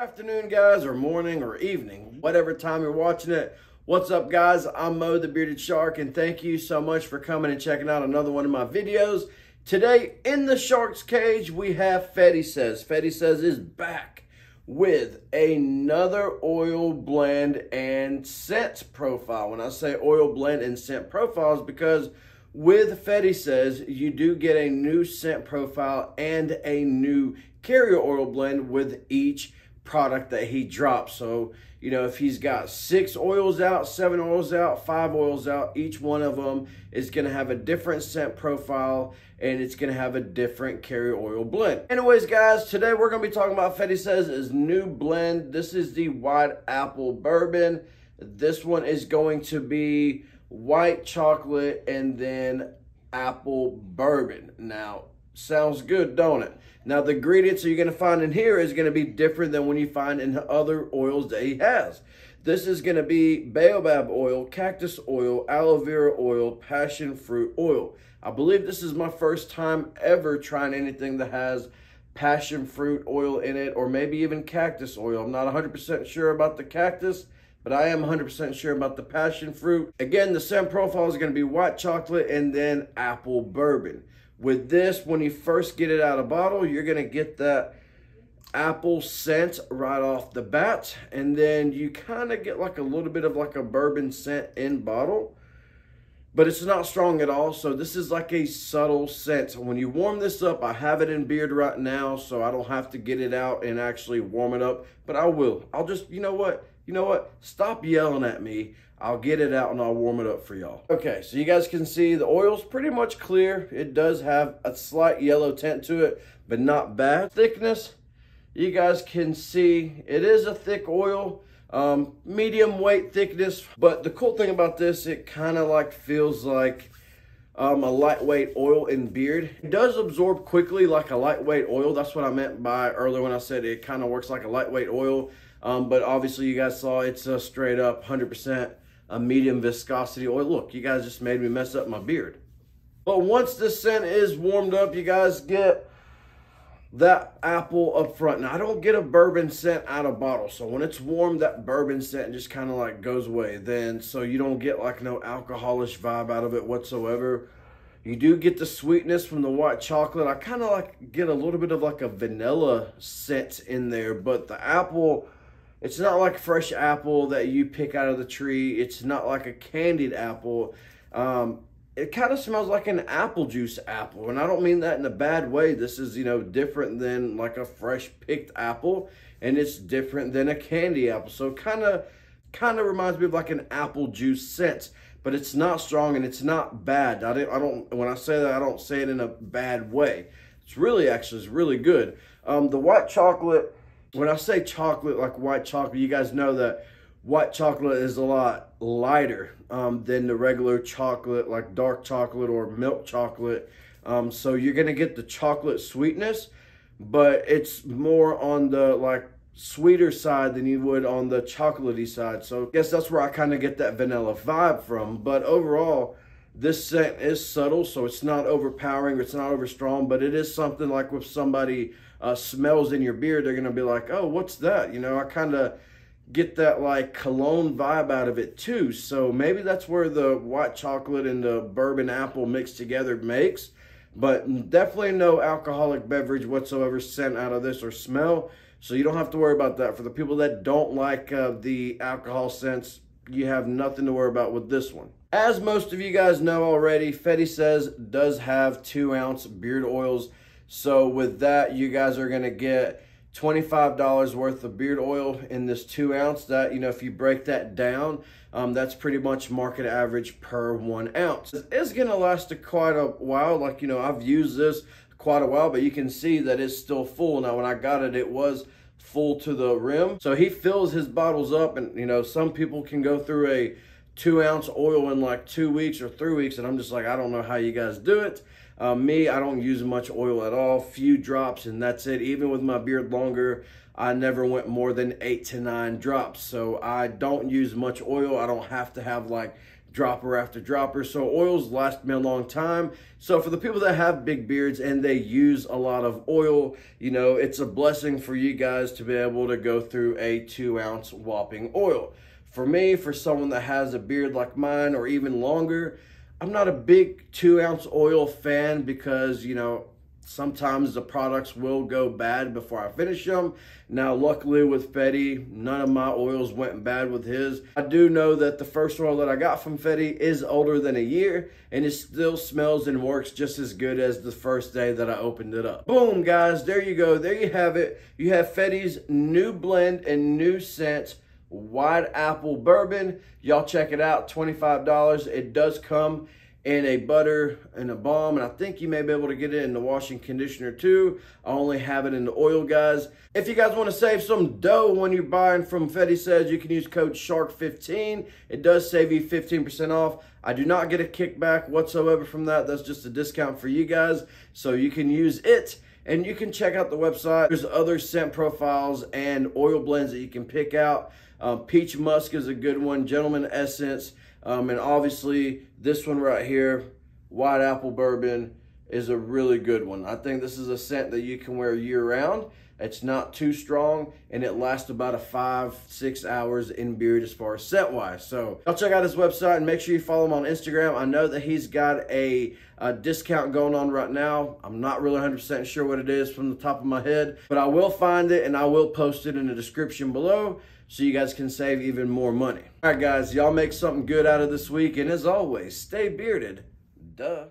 afternoon, guys, or morning, or evening, whatever time you're watching it. What's up, guys? I'm Mo, the Bearded Shark, and thank you so much for coming and checking out another one of my videos. Today, in the Shark's Cage, we have Fetti Says. Fetti Says is back with another oil blend and scent profile. When I say oil blend and scent profiles, because with Fetti Says, you do get a new scent profile and a new carrier oil blend with each product that he drops. So, you know, if he's got six oils out, seven oils out, five oils out, each one of them is going to have a different scent profile and it's going to have a different carrier oil blend. Anyways, guys, today we're going to be talking about Fetti Says his new blend. This is the White Apple Bourbon. This one is going to be white chocolate and then apple bourbon. Now, sounds good, don't it? Now, the ingredients you're going to find in here is going to be different than when you find in other oils that he has. This is going to be baobab oil, cactus oil, aloe vera oil, passion fruit oil. I believe this is my first time ever trying anything that has passion fruit oil in it or maybe even cactus oil. I'm not 100% sure about the cactus, but I am 100% sure about the passion fruit. Again, the scent profile is going to be white chocolate and then apple bourbon. With this, when you first get it out of bottle, you're to get that apple scent right off the bat. And then you kind of get like a little bit of like a bourbon scent in bottle. But it's not strong at all. So this is like a subtle scent. When you warm this up, I have it in beard right now. So I don't have to get it out and actually warm it up. But I will. I'll just, you know what? You know what? Stop yelling at me. I'll get it out and I'll warm it up for y'all. Okay, so you guys can see the oil's pretty much clear. It does have a slight yellow tint to it, but not bad. Thickness, you guys can see it is a thick oil. Um, medium weight thickness, but the cool thing about this, it kind of like feels like um, a lightweight oil in beard. It does absorb quickly like a lightweight oil. That's what I meant by earlier when I said it kind of works like a lightweight oil. Um, but obviously you guys saw it's a straight up 100% a medium viscosity oil. Look, you guys just made me mess up my beard. But once the scent is warmed up, you guys get that apple up front. Now, I don't get a bourbon scent out of bottle. So when it's warm, that bourbon scent just kind of like goes away. Then, so you don't get like no alcoholish vibe out of it whatsoever. You do get the sweetness from the white chocolate. I kind of like get a little bit of like a vanilla scent in there. But the apple it's not like fresh apple that you pick out of the tree. It's not like a candied apple. Um, it kind of smells like an apple juice apple. And I don't mean that in a bad way. This is, you know, different than like a fresh picked apple. And it's different than a candy apple. So kind of kind of reminds me of like an apple juice scent. But it's not strong and it's not bad. I I don't when I say that, I don't say it in a bad way. It's really actually, it's really good. Um, the white chocolate when I say chocolate, like white chocolate, you guys know that white chocolate is a lot lighter um, than the regular chocolate, like dark chocolate or milk chocolate. Um, so you're gonna get the chocolate sweetness, but it's more on the like sweeter side than you would on the chocolatey side. So I guess that's where I kind of get that vanilla vibe from. But overall, this scent is subtle, so it's not overpowering, it's not over strong, but it is something like with somebody uh, smells in your beard, they're gonna be like, oh, what's that? You know, I kind of get that like cologne vibe out of it too. So maybe that's where the white chocolate and the bourbon apple mixed together makes. But definitely no alcoholic beverage whatsoever sent out of this or smell. So you don't have to worry about that. For the people that don't like uh, the alcohol scents, you have nothing to worry about with this one. As most of you guys know already, Fetti Says does have two ounce beard oils so with that, you guys are to get $25 worth of beard oil in this two ounce. That, you know, if you break that down, um, that's pretty much market average per one ounce. It's to last a quite a while. Like, you know, I've used this quite a while, but you can see that it's still full. Now, when I got it, it was full to the rim. So he fills his bottles up and, you know, some people can go through a two ounce oil in like two weeks or three weeks. And I'm just like, I don't know how you guys do it. Uh, me, I don't use much oil at all, few drops, and that's it. Even with my beard longer, I never went more than eight to nine drops. So I don't use much oil. I don't have to have like dropper after dropper. So oils last me a long time. So for the people that have big beards and they use a lot of oil, you know, it's a blessing for you guys to be able to go through a two ounce whopping oil. For me, for someone that has a beard like mine or even longer, I'm not a big two ounce oil fan because, you know, Sometimes the products will go bad before I finish them. Now, luckily with Fetti, none of my oils went bad with his. I do know that the first oil that I got from Fetti is older than a year and it still smells and works just as good as the first day that I opened it up. Boom, guys, there you go. There you have it. You have Fetti's new blend and new scent white apple bourbon. Y'all check it out, $25. It does come in a butter and a balm. And I think you may be able to get it in the washing conditioner too. I only have it in the oil, guys. If you guys want to save some dough when you're buying from Fetti Says, you can use code SHARK15. It does save you 15% off. I do not get a kickback whatsoever from that. That's just a discount for you guys. So you can use it and you can check out the website. There's other scent profiles and oil blends that you can pick out. Um, Peach Musk is a good one. Gentleman Essence. Um, and obviously, this one right here, White Apple Bourbon, is a really good one. I think this is a scent that you can wear year round. It's not too strong and it lasts about a five, six hours in beard as far as set wise. So I'll check out his website and make sure you follow him on Instagram. I know that he's got a, a discount going on right now. I'm not really 100% sure what it is from the top of my head, but I will find it and I will post it in the description below so you guys can save even more money. All right, guys, y'all make something good out of this week. And as always, stay bearded. Duh.